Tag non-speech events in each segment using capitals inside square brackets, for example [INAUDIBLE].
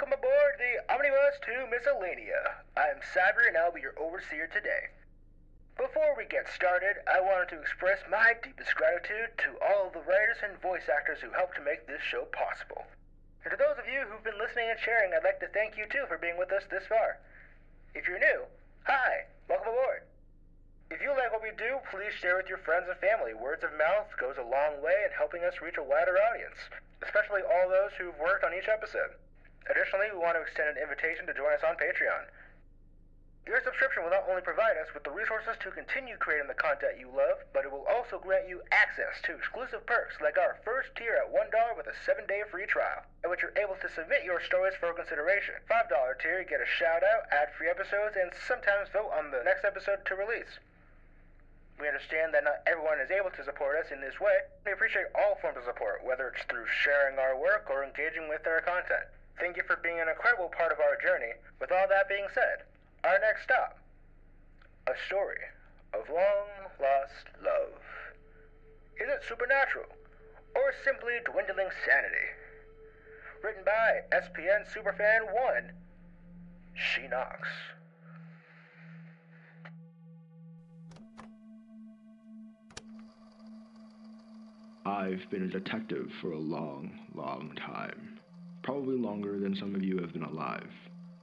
Welcome aboard the Omnibus to Miscellanea. I'm Cyber and I'll be your overseer today. Before we get started, I wanted to express my deepest gratitude to all of the writers and voice actors who helped to make this show possible. And to those of you who've been listening and sharing, I'd like to thank you too for being with us this far. If you're new, hi, welcome aboard. If you like what we do, please share with your friends and family. Words of mouth goes a long way in helping us reach a wider audience, especially all those who've worked on each episode. Additionally, we want to extend an invitation to join us on Patreon. Your subscription will not only provide us with the resources to continue creating the content you love, but it will also grant you access to exclusive perks like our first tier at $1 with a 7-day free trial, at which you're able to submit your stories for consideration. $5 tier, you get a shout out, ad-free episodes, and sometimes vote on the next episode to release. We understand that not everyone is able to support us in this way. And we appreciate all forms of support, whether it's through sharing our work or engaging with our content. Thank you for being an incredible part of our journey. With all that being said, our next stop a story of long lost love. Is it supernatural or simply dwindling sanity? Written by SPN Superfan 1 She Knocks. I've been a detective for a long, long time. Probably longer than some of you have been alive.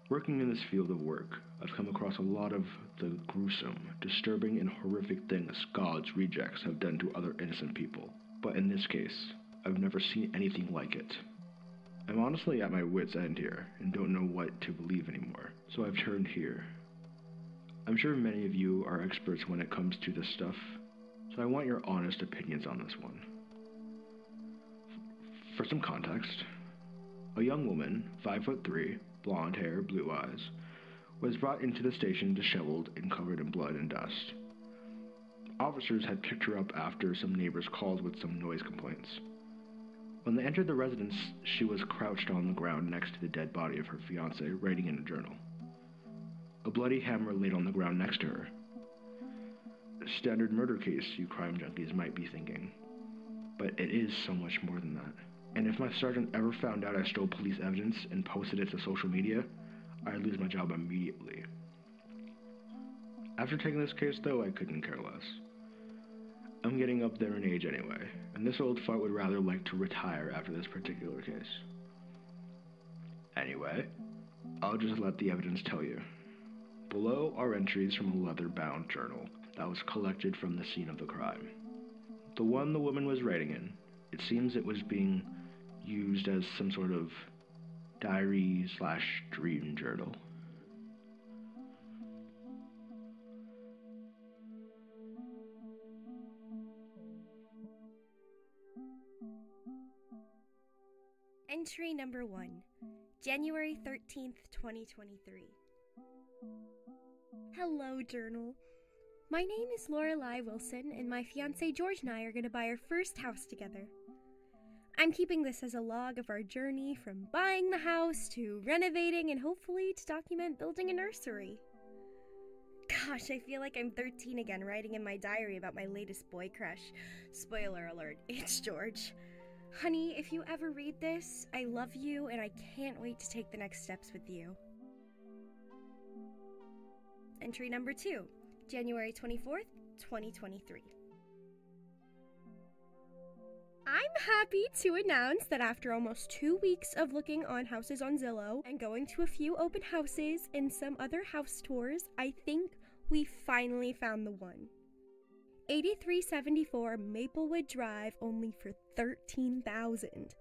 Working in this field of work, I've come across a lot of the gruesome, disturbing, and horrific things God's rejects have done to other innocent people. But in this case, I've never seen anything like it. I'm honestly at my wits' end here and don't know what to believe anymore, so I've turned here. I'm sure many of you are experts when it comes to this stuff, so I want your honest opinions on this one. For some context, a young woman, five foot three, blonde hair, blue eyes, was brought into the station disheveled and covered in blood and dust. Officers had picked her up after some neighbors called with some noise complaints. When they entered the residence, she was crouched on the ground next to the dead body of her fiance, writing in a journal. A bloody hammer laid on the ground next to her. Standard murder case, you crime junkies might be thinking. But it is so much more than that. And if my sergeant ever found out I stole police evidence and posted it to social media, I'd lose my job immediately. After taking this case, though, I couldn't care less. I'm getting up there in age anyway, and this old fart would rather like to retire after this particular case. Anyway, I'll just let the evidence tell you. Below are entries from a leather bound journal that was collected from the scene of the crime. The one the woman was writing in, it seems it was being used as some sort of diary slash dream journal. Entry number one, January 13th, 2023. Hello, Journal. My name is Lorelei Wilson, and my fiance George and I are going to buy our first house together. I'm keeping this as a log of our journey from buying the house to renovating and hopefully to document building a nursery. Gosh, I feel like I'm 13 again writing in my diary about my latest boy crush. Spoiler alert, [LAUGHS] it's George. Honey, if you ever read this, I love you and I can't wait to take the next steps with you. Entry number two, January 24th, 2023. I'm happy to announce that after almost two weeks of looking on houses on Zillow and going to a few open houses and some other house tours, I think we finally found the one. 8374 Maplewood Drive only for 13,000.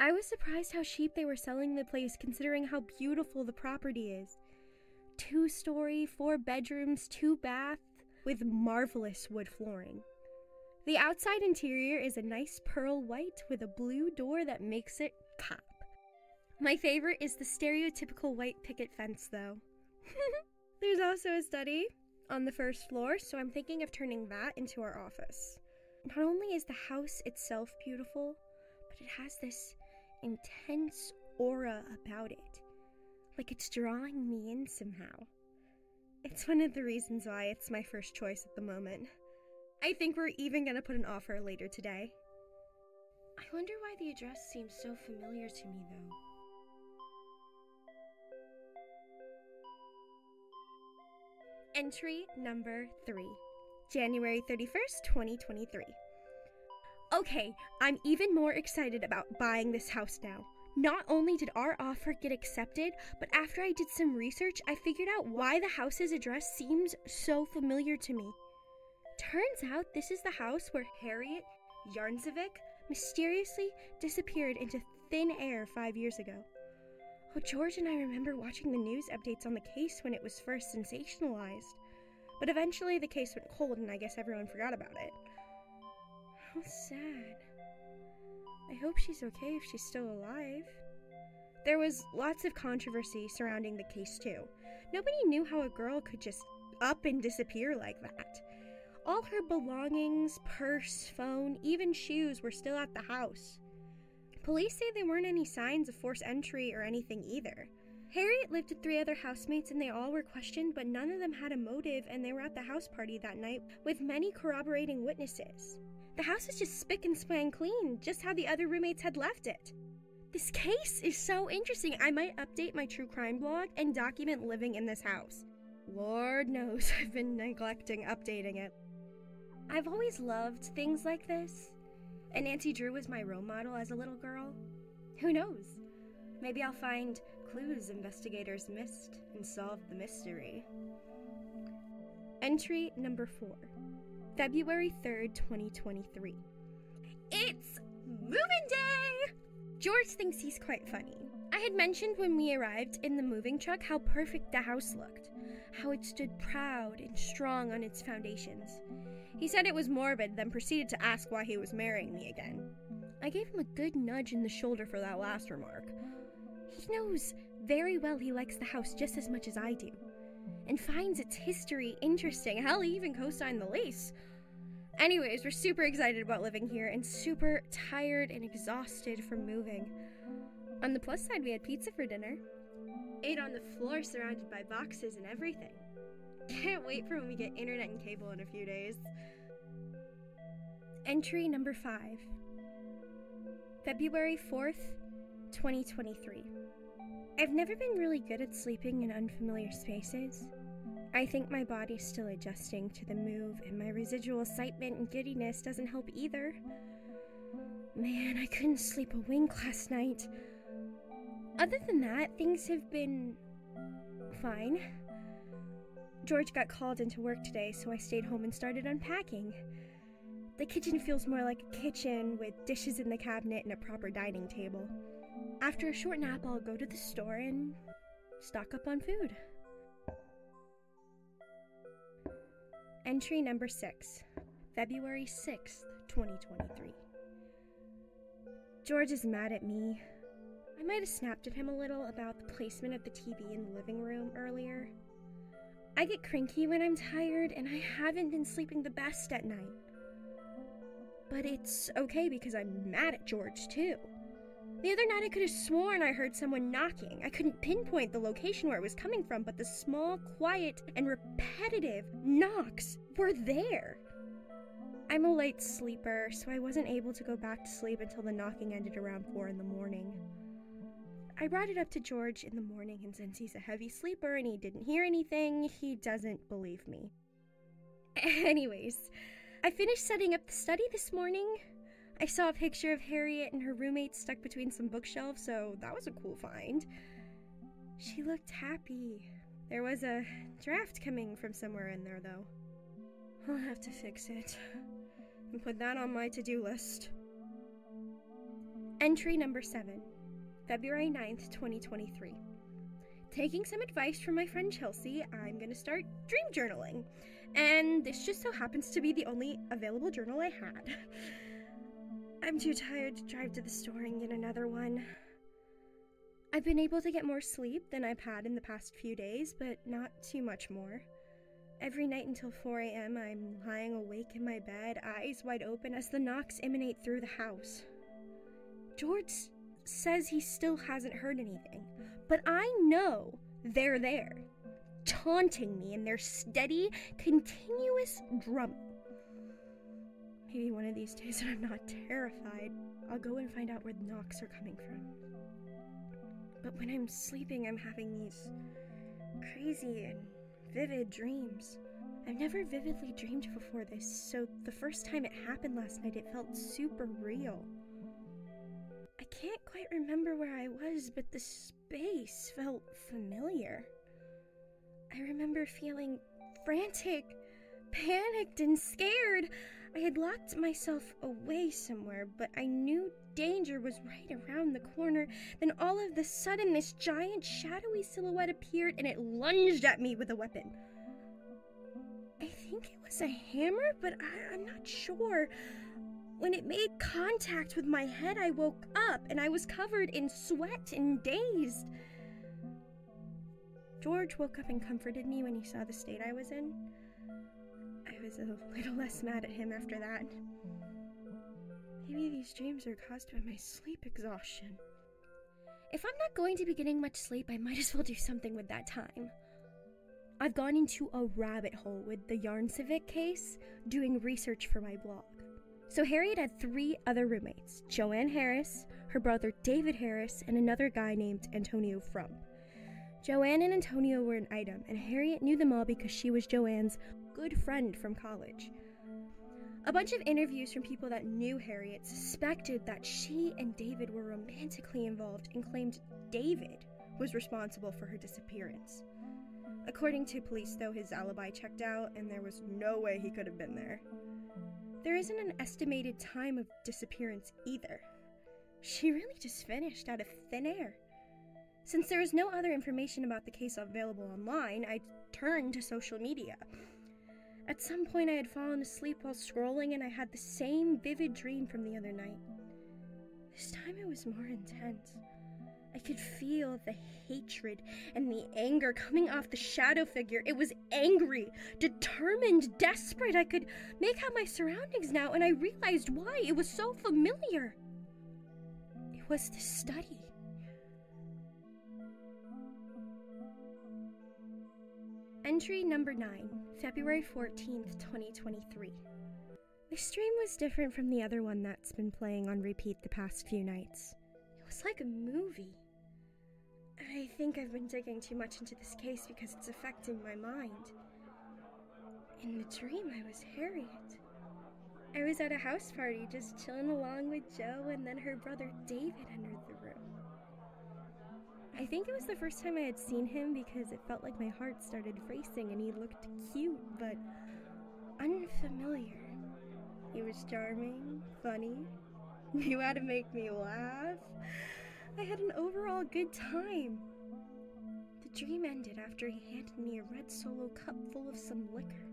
I was surprised how cheap they were selling the place considering how beautiful the property is. Two story, four bedrooms, two bath with marvelous wood flooring. The outside interior is a nice pearl white with a blue door that makes it pop. My favorite is the stereotypical white picket fence, though. [LAUGHS] There's also a study on the first floor, so I'm thinking of turning that into our office. Not only is the house itself beautiful, but it has this intense aura about it. Like it's drawing me in somehow. It's one of the reasons why it's my first choice at the moment. I think we're even going to put an offer later today. I wonder why the address seems so familiar to me, though. Entry number three, January 31st, 2023. Okay, I'm even more excited about buying this house now. Not only did our offer get accepted, but after I did some research, I figured out why the house's address seems so familiar to me. Turns out this is the house where Harriet Yarncevic mysteriously disappeared into thin air five years ago. Oh, George and I remember watching the news updates on the case when it was first sensationalized. But eventually the case went cold and I guess everyone forgot about it. How sad. I hope she's okay if she's still alive. There was lots of controversy surrounding the case, too. Nobody knew how a girl could just up and disappear like that. All her belongings, purse, phone, even shoes were still at the house. Police say there weren't any signs of forced entry or anything either. Harriet lived with three other housemates and they all were questioned, but none of them had a motive and they were at the house party that night with many corroborating witnesses. The house is just spick and span clean, just how the other roommates had left it. This case is so interesting. I might update my true crime blog and document living in this house. Lord knows [LAUGHS] I've been neglecting updating it. I've always loved things like this, and Nancy Drew was my role model as a little girl. Who knows? Maybe I'll find clues investigators missed and solve the mystery. Entry number four. February 3rd, 2023. It's moving day! George thinks he's quite funny. I had mentioned when we arrived in the moving truck how perfect the house looked, how it stood proud and strong on its foundations. He said it was morbid, then proceeded to ask why he was marrying me again. I gave him a good nudge in the shoulder for that last remark. He knows very well he likes the house just as much as I do and finds its history interesting. Hell, he even co signed the lease. Anyways, we're super excited about living here and super tired and exhausted from moving. On the plus side, we had pizza for dinner. Ate on the floor surrounded by boxes and everything. Can't wait for when we get internet and cable in a few days. Entry number 5 February 4th, 2023. I've never been really good at sleeping in unfamiliar spaces. I think my body's still adjusting to the move, and my residual excitement and giddiness doesn't help either. Man, I couldn't sleep a wink last night. Other than that, things have been fine. George got called into work today, so I stayed home and started unpacking. The kitchen feels more like a kitchen with dishes in the cabinet and a proper dining table. After a short nap, I'll go to the store and stock up on food. Entry number 6, February 6th, 2023. George is mad at me. I might have snapped at him a little about the placement of the TV in the living room earlier. I get cranky when I'm tired, and I haven't been sleeping the best at night. But it's okay because I'm mad at George, too. The other night I could have sworn I heard someone knocking. I couldn't pinpoint the location where it was coming from, but the small, quiet, and repetitive knocks were there. I'm a light sleeper, so I wasn't able to go back to sleep until the knocking ended around 4 in the morning. I brought it up to George in the morning, and since he's a heavy sleeper and he didn't hear anything, he doesn't believe me. [LAUGHS] Anyways, I finished setting up the study this morning. I saw a picture of Harriet and her roommate stuck between some bookshelves, so that was a cool find. She looked happy. There was a draft coming from somewhere in there, though. I'll have to fix it and put that on my to do list. Entry number 7, February 9th, 2023. Taking some advice from my friend Chelsea, I'm gonna start dream journaling. And this just so happens to be the only available journal I had. [SIGHS] I'm too tired to drive to the store and get another one. I've been able to get more sleep than I've had in the past few days, but not too much more. Every night until 4 a.m., I'm lying awake in my bed, eyes wide open as the knocks emanate through the house. George says he still hasn't heard anything, but I know they're there, taunting me in their steady, continuous drum. Maybe one of these days [LAUGHS] when I'm not terrified, I'll go and find out where the knocks are coming from. But when I'm sleeping, I'm having these crazy and vivid dreams. I've never vividly dreamed before this, so the first time it happened last night, it felt super real. I can't quite remember where I was, but the space felt familiar. I remember feeling frantic, panicked, and scared. I had locked myself away somewhere, but I knew danger was right around the corner. Then all of a sudden, this giant shadowy silhouette appeared and it lunged at me with a weapon. I think it was a hammer, but I, am not sure. When it made contact with my head, I woke up and I was covered in sweat and dazed. George woke up and comforted me when he saw the state I was in. I was a little [LAUGHS] less mad at him after that. Maybe these dreams are caused by my sleep exhaustion. If I'm not going to be getting much sleep, I might as well do something with that time. I've gone into a rabbit hole with the Yarncevic case, doing research for my blog. So Harriet had three other roommates Joanne Harris, her brother David Harris, and another guy named Antonio Frum. Joanne and Antonio were an item, and Harriet knew them all because she was Joanne's good friend from college. A bunch of interviews from people that knew Harriet suspected that she and David were romantically involved and claimed David was responsible for her disappearance. According to police, though, his alibi checked out and there was no way he could have been there. There isn't an estimated time of disappearance either. She really just vanished out of thin air. Since there is no other information about the case available online, I turned to social media. At some point, I had fallen asleep while scrolling, and I had the same vivid dream from the other night. This time it was more intense. I could feel the hatred and the anger coming off the shadow figure. It was angry, determined, desperate. I could make out my surroundings now, and I realized why it was so familiar. It was the study. Entry number 9, February 14th, 2023. The stream was different from the other one that's been playing on repeat the past few nights. Was like a movie. I think I've been digging too much into this case because it's affecting my mind. In the dream, I was Harriet. I was at a house party just chilling along with Jo, and then her brother David entered the room. I think it was the first time I had seen him because it felt like my heart started racing and he looked cute but unfamiliar. He was charming, funny, [LAUGHS] knew had to make me laugh. I had an overall good time. The dream ended after he handed me a red solo cup full of some liquor.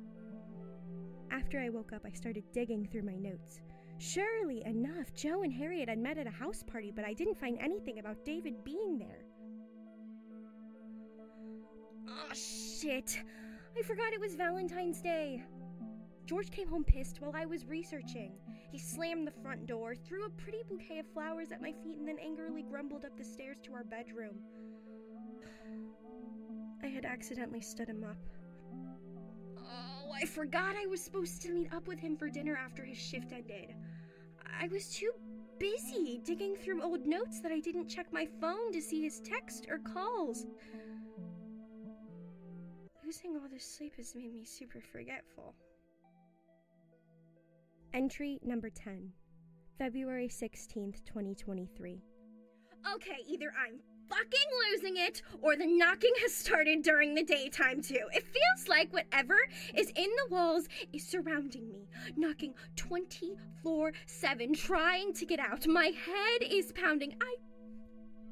After I woke up, I started digging through my notes. Surely enough, Jo and Harriet had met at a house party, but I didn't find anything about David being there. Oh, shit. I forgot it was Valentine's Day. George came home pissed while I was researching. He slammed the front door, threw a pretty bouquet of flowers at my feet, and then angrily grumbled up the stairs to our bedroom. [SIGHS] I had accidentally stood him up. Oh, I forgot I was supposed to meet up with him for dinner after his shift ended. I was too busy digging through old notes that I didn't check my phone to see his text or calls. Losing all this sleep has made me super forgetful. Entry number 10, February 16th, 2023. Okay, either I'm fucking losing it or the knocking has started during the daytime too. It feels like whatever is in the walls is surrounding me, knocking 24 7, trying to get out. My head is pounding. I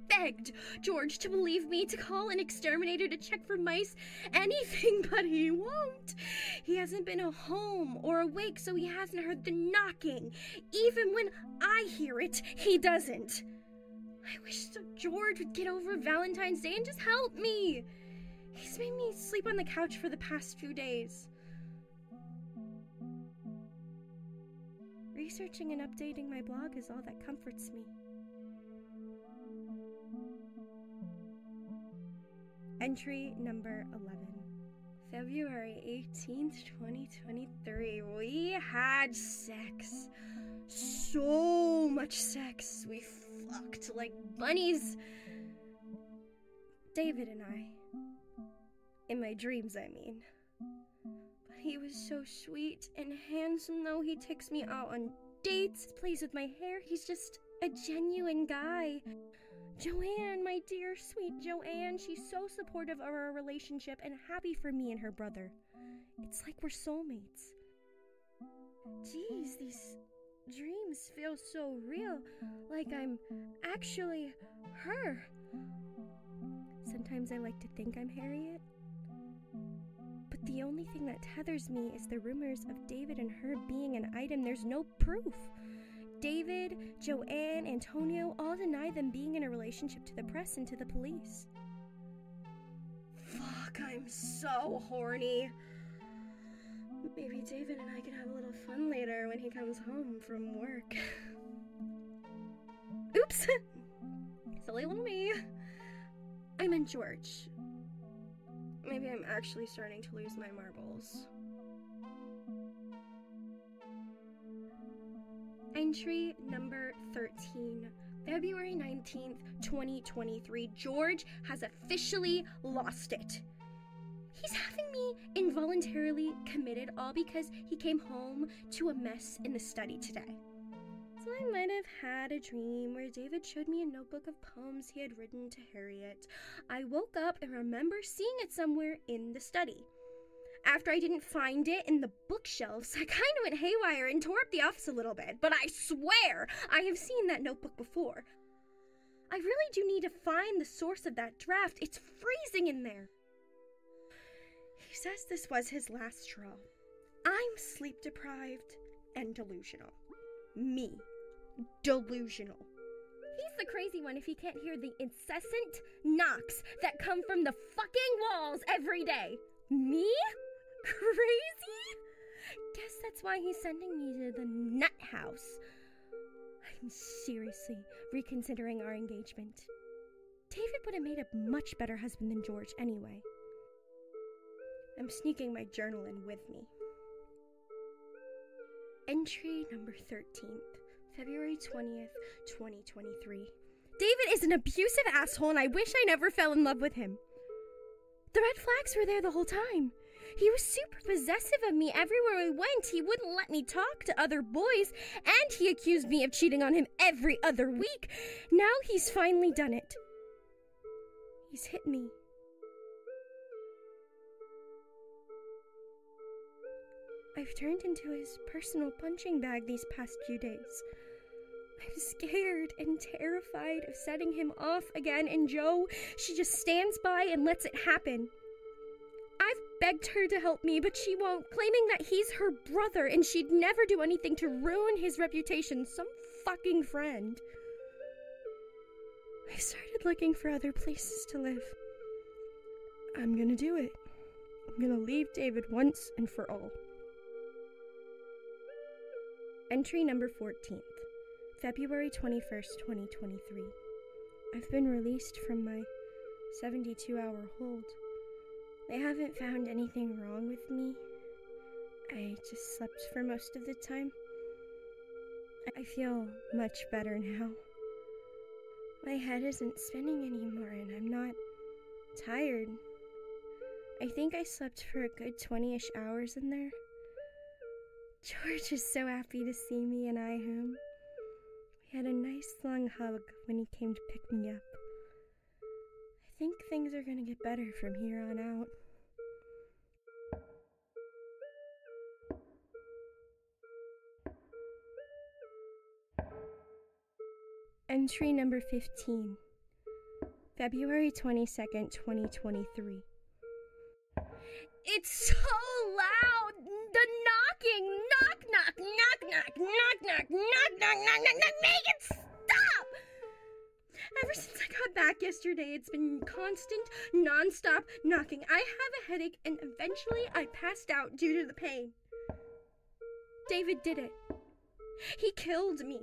begged George to believe me, to call an exterminator to check for mice, anything, [LAUGHS] but he won't. He hasn't been home or awake, so he hasn't heard the knocking. Even when I hear it, he doesn't. I wish George would get over Valentine's Day and just help me. He's made me sleep on the couch for the past few days. Researching and updating my blog is all that comforts me. Entry number 11. February 18th, 2023. We had sex. So much sex. We fucked like bunnies. David and I. In my dreams, I mean. But he was so sweet and handsome, though. He takes me out on dates, plays with my hair. He's just a genuine guy. Joanne, my dear sweet Joanne, she's so supportive of our relationship and happy for me and her brother. It's like we're soulmates. Geez, these dreams feel so real, like I'm actually her. Sometimes I like to think I'm Harriet. But the only thing that tethers me is the rumors of David and her being an item. There's no proof. David, Joanne, Antonio all deny them being in a relationship to the press and to the police. Fuck, I'm so horny. Maybe David and I can have a little fun later when he comes home from work. [LAUGHS] Oops! [LAUGHS] Silly little me. I meant George. Maybe I'm actually starting to lose my marbles. Entry number 13. February 19th, 2023. George has officially lost it. He's having me involuntarily committed all because he came home to a mess in the study today. So I might have had a dream where David showed me a notebook of poems he had written to Harriet. I woke up and remember seeing it somewhere in the study. After I didn't find it in the bookshelves, I kind of went haywire and tore up the office a little bit, but I swear I have seen that notebook before. I really do need to find the source of that draft. It's freezing in there. He says this was his last straw. I'm sleep deprived and delusional. Me. Delusional. He's the crazy one if he can't hear the incessant knocks that come from the fucking walls every day. Me? Crazy? Guess that's why he's sending me to the nut house. I'm seriously reconsidering our engagement. David would have made a much better husband than George anyway. I'm sneaking my journal in with me. Entry number 13th, February 20th, 2023. David is an abusive asshole, and I wish I never fell in love with him. The red flags were there the whole time. He was super possessive of me everywhere we went. He wouldn't let me talk to other boys, and he accused me of cheating on him every other week. Now he's finally done it. He's hit me. I've turned into his personal punching bag these past few days. I'm scared and terrified of setting him off again, and Jo, she just stands by and lets it happen. Begged her to help me, but she won't, claiming that he's her brother and she'd never do anything to ruin his reputation. Some fucking friend. I started looking for other places to live. I'm gonna do it. I'm gonna leave David once and for all. Entry number 14th, February 21st, 2023. I've been released from my 72 hour hold. They haven't found anything wrong with me. I just slept for most of the time. I feel much better now. My head isn't spinning anymore and I'm not tired. I think I slept for a good 20 ish hours in there. George is so happy to see me and I him. We had a nice long hug when he came to pick me up. I think things are gonna get better from here on out. Entry number 15, February 22nd, 2023. It's so loud! The knocking! Knock, knock, knock, knock, knock, knock, knock, knock, knock, knock, knock, make it! Ever since I got back yesterday, it's been constant, non-stop knocking. I have a headache, and eventually I passed out due to the pain. David did it. He killed me.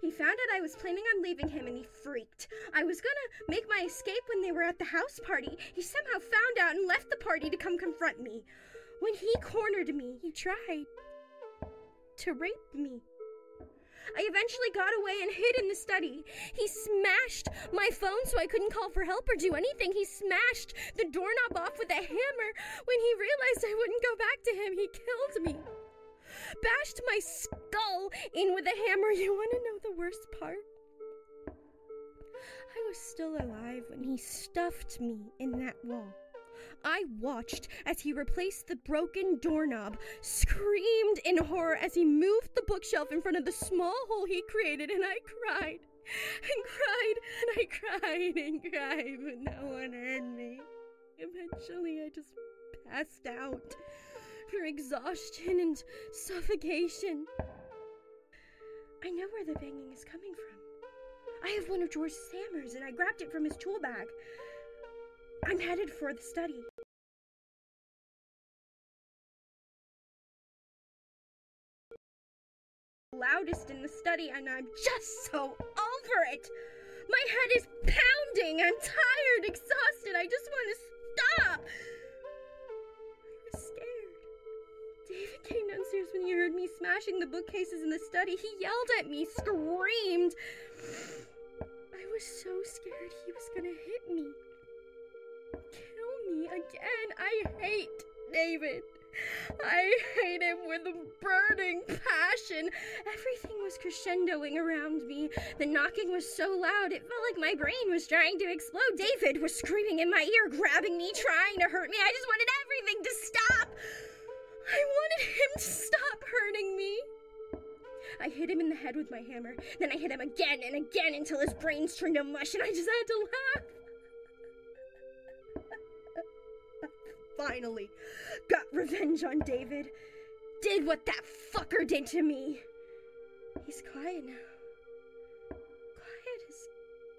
He found out I was planning on leaving him and he freaked. I was gonna make my escape when they were at the house party. He somehow found out and left the party to come confront me. When he cornered me, he tried to rape me. I eventually got away and hid in the study. He smashed my phone so I couldn't call for help or do anything. He smashed the doorknob off with a hammer. When he realized I wouldn't go back to him, he killed me. Bashed my skull in with a hammer. You want to know the worst part? I was still alive when he stuffed me in that wall. I watched as he replaced the broken doorknob, screamed in horror as he moved the bookshelf in front of the small hole he created, and I cried and cried and I cried and cried, but no one heard me. Eventually, I just passed out from exhaustion and suffocation. I know where the banging is coming from. I have one of George's hammers and I grabbed it from his tool bag. I'm headed for the study. Loudest in the study, and I'm just so over it. My head is pounding. I'm tired, exhausted. I just want to stop. I was scared. David came downstairs when he heard me smashing the bookcases in the study. He yelled at me, screamed. I was so scared he was gonna hit me kill me again. I hate David. I hate him with a burning passion. Everything was crescendoing around me. The knocking was so loud, it felt like my brain was trying to explode. David was screaming in my ear, grabbing me, trying to hurt me. I just wanted everything to stop. I wanted him to stop hurting me. I hit him in the head with my hammer. Then I hit him again and again until his brains turned to mush, and I just had to laugh. [LAUGHS] finally got revenge on David. Did what that fucker did to me. He's quiet now. Quiet is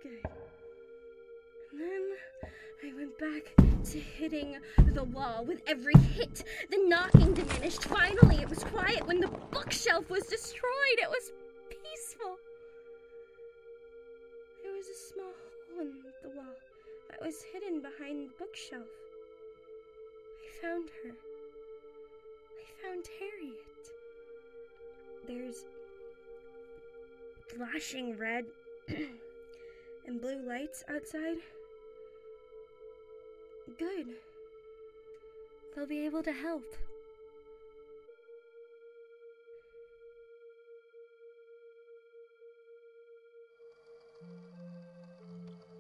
good. And then I went back to hitting the wall with every hit. The knocking diminished. Finally, it was quiet when the bookshelf was destroyed. It was peaceful. There was a small hole in the wall that was hidden behind the bookshelf I found her. Found Harriet. There's flashing red [CLEARS THROAT] and blue lights outside. Good. They'll be able to help.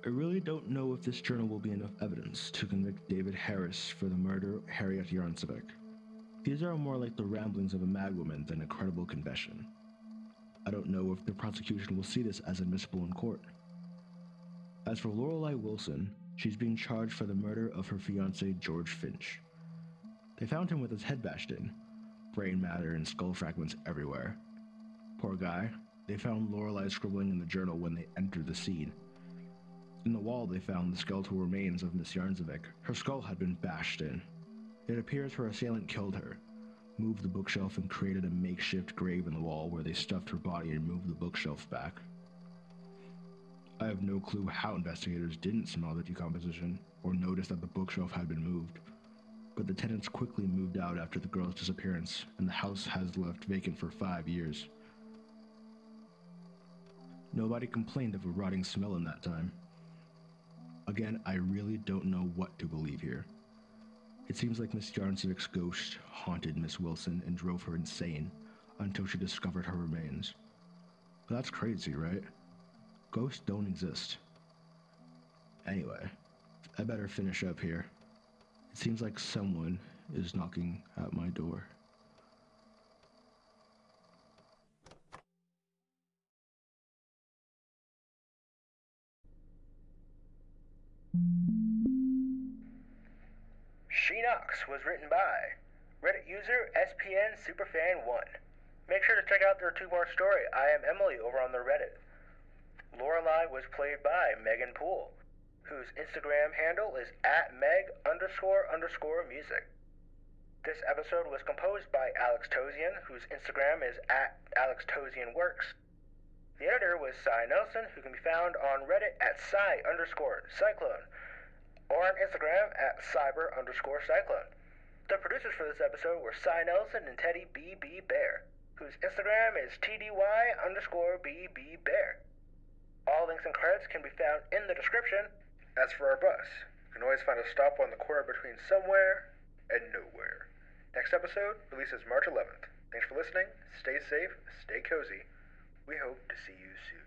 I really don't know if this journal will be enough evidence to convict David Harris for the murder of Harriet Yarncevic. These are more like the ramblings of a madwoman than a credible confession. I don't know if the prosecution will see this as admissible in court. As for Lorelei Wilson, she's being charged for the murder of her fiance George Finch. They found him with his head bashed in, brain matter and skull fragments everywhere. Poor guy. They found Lorelei scribbling in the journal when they entered the scene. In the wall, they found the skeletal remains of Miss Yarncevic. Her skull had been bashed in. It appears her assailant killed her, moved the bookshelf, and created a makeshift grave in the wall where they stuffed her body and moved the bookshelf back. I have no clue how investigators didn't smell the decomposition or notice that the bookshelf had been moved, but the tenants quickly moved out after the girl's disappearance, and the house has left vacant for five years. Nobody complained of a rotting smell in that time. Again, I really don't know what to believe here. It seems like Miss Yarncevic's ghost haunted Miss Wilson and drove her insane until she discovered her remains. But that's crazy, right? Ghosts don't exist. Anyway, I better finish up here. It seems like someone is knocking at my door. Was written by Reddit user SPN Superfan1. Make sure to check out their two more story, I Am Emily, over on their Reddit. Lorelei was played by Megan Poole, whose Instagram handle is at meg underscore underscore music. This episode was composed by Alex Tozian, whose Instagram is at Alex Tozian Works. The editor was Cy Nelson, who can be found on Reddit at Cy underscore Psyclone or on Instagram at cyber underscore psyclone. The producers for this episode were Cy Nelson and Teddy B. B. Bear. whose Instagram is TDY underscore BBBear. All links and credits can be found in the description. As for our bus, you can always find a stop on the corner between somewhere and nowhere. Next episode releases March 11th. Thanks for listening. Stay safe, stay cozy. We hope to see you soon.